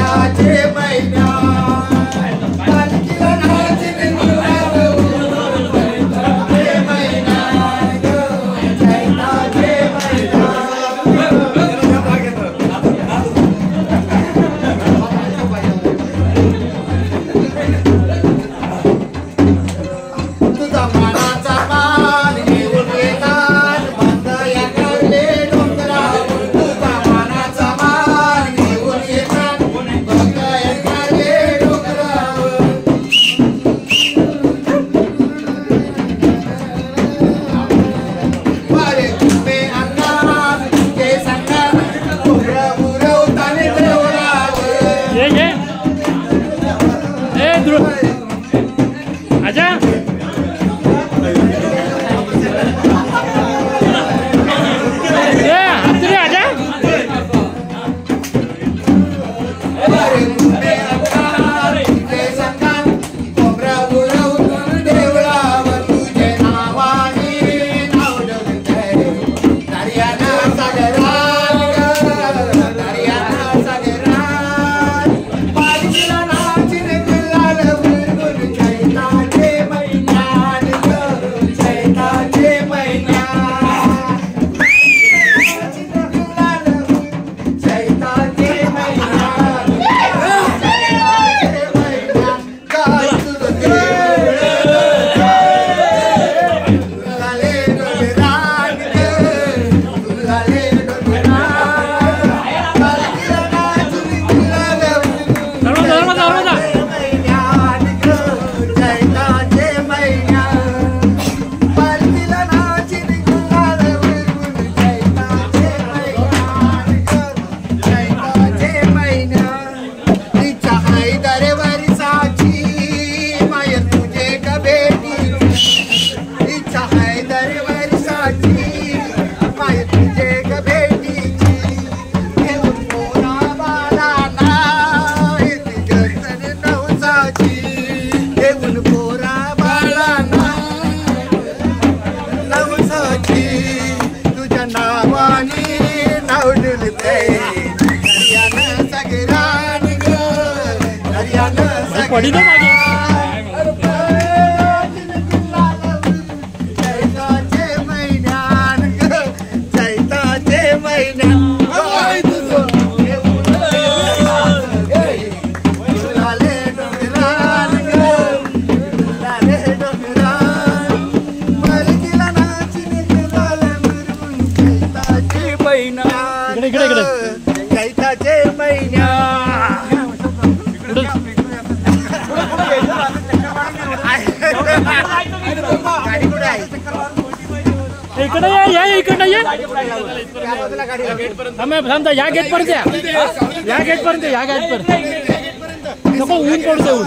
na je mai na सांगून पोरा बाळांना नवसाची तुझ्या नावाने नाव डुलते हरियाणा सगरान ग हरियाणा सगरान right. इकडनं ये. थांब या गेट पर्यंत या. या गेट पर्यंत या गेट पर्यंत नको ऊन पडतो ऊन.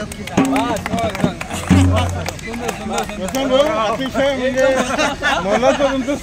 नक्की हो, अतिशय म्हणजे मला तर तुमचं